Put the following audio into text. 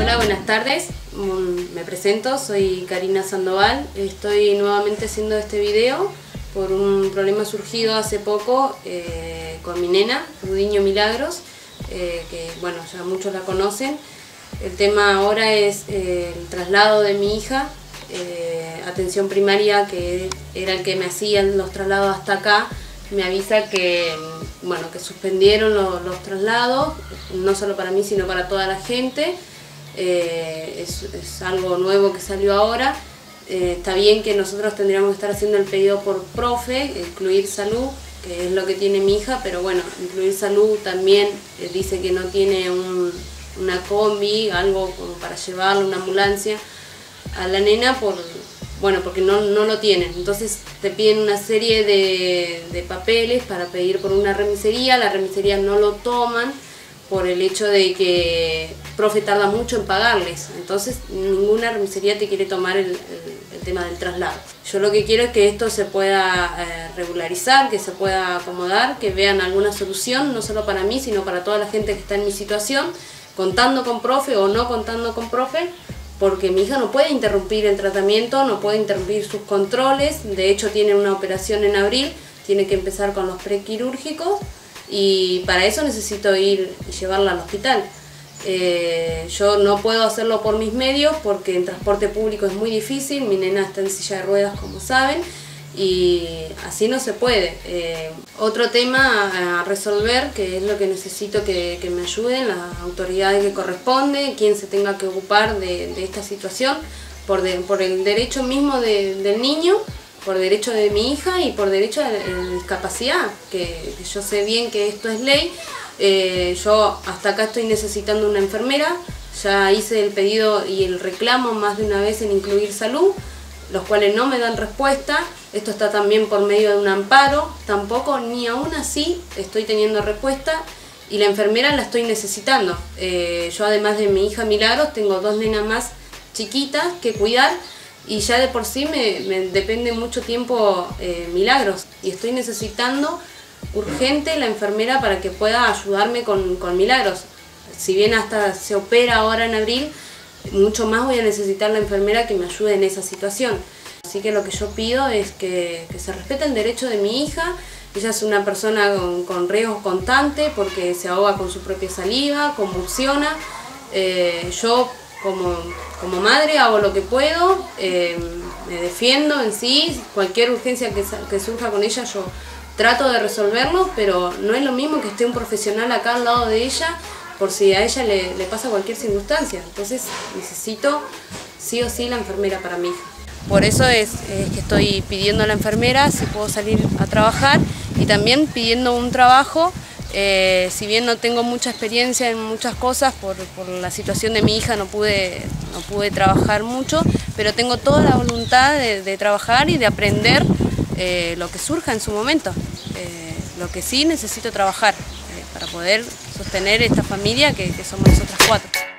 Hola, buenas tardes. Mm, me presento, soy Karina Sandoval. Estoy nuevamente haciendo este video por un problema surgido hace poco eh, con mi nena, Rudiño Milagros, eh, que bueno, ya muchos la conocen. El tema ahora es eh, el traslado de mi hija, atención primaria, que era el que me hacían los traslados hasta acá, me avisa que, bueno, que suspendieron los traslados, no solo para mí, sino para toda la gente. Es, algo nuevo que salió ahora. Eh, está bien que nosotros tendríamos que estar haciendo el pedido por profe, incluir salud, que es lo que tiene mi hija, pero bueno, incluir salud también eh, dice que no tiene una combi, algo como para llevarle, una ambulancia a la nena por bueno porque no, lo tienen. Entonces te piden una serie de, de papeles para pedir por una remisería la remisería no lo toman por el hecho de que profe tarda mucho en pagarles, entonces ninguna remisería te quiere tomar el, tema del traslado. Yo lo que quiero es que esto se pueda eh, regularizar, que se pueda acomodar, que vean alguna solución, no solo para mí, sino para toda la gente que está en mi situación, contando con profe o no contando con profe, porque mi hija no puede interrumpir el tratamiento, no puede interrumpir sus controles, de hecho tiene una operación en abril, tiene que empezar con los prequirúrgicos, y para eso necesito ir y llevarla al hospital. Eh, yo no puedo hacerlo por mis medios porque en transporte público es muy difícil, mi nena está en silla de ruedas como saben y así no se puede. Eh, otro tema a resolver, que es lo que necesito que, me ayuden las autoridades que corresponden, quien se tenga que ocupar de, esta situación, por, el derecho mismo del niño por derecho de mi hija y por derecho de, discapacidad, que, yo sé bien que esto es ley. Eh, yo hasta acá estoy necesitando una enfermera, ya hice el pedido y el reclamo más de una vez en incluir salud, los cuales no me dan respuesta. Esto está también por medio de un amparo, tampoco ni aún así estoy teniendo respuesta y la enfermera la estoy necesitando. Eh, yo además de mi hija Milagros tengo dos nenas más chiquitas que cuidar y ya de por sí me, depende mucho tiempo eh, milagros y estoy necesitando urgente la enfermera para que pueda ayudarme con, milagros. Si bien hasta se opera ahora en abril, mucho más voy a necesitar la enfermera que me ayude en esa situación. Así que lo que yo pido es que, se respete el derecho de mi hija. Ella es una persona con, con riesgos constantes porque se ahoga con su propia saliva, convulsiona. Eh, yo como, como madre hago lo que puedo, eh, me defiendo en sí, cualquier urgencia que, surja con ella yo trato de resolverlo, pero no es lo mismo que esté un profesional acá al lado de ella por si a ella le, pasa cualquier circunstancia. Entonces necesito sí o sí la enfermera para mi hija. Por eso es, es, que estoy pidiendo a la enfermera si puedo salir a trabajar y también pidiendo un trabajo eh, si bien no tengo mucha experiencia en muchas cosas, por, la situación de mi hija no pude, no pude trabajar mucho, pero tengo toda la voluntad de, trabajar y de aprender eh, lo que surja en su momento. Eh, lo que sí necesito trabajar para poder sostener esta familia que, que somos nosotras cuatro.